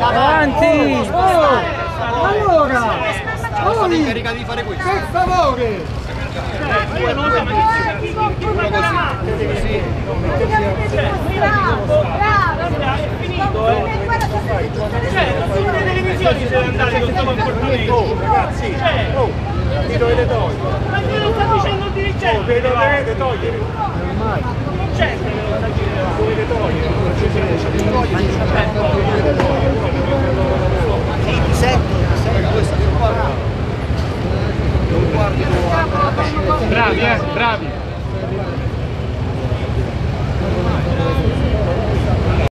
Avanti! Oh, allora! Oli, per favore! Ragazzi, oh, mi dovete togliere! Ma io non sto dicendo il dirigente! No, ve lo dovete togliere! Oh, siete! Non guardi Bravi, eh! Bravi!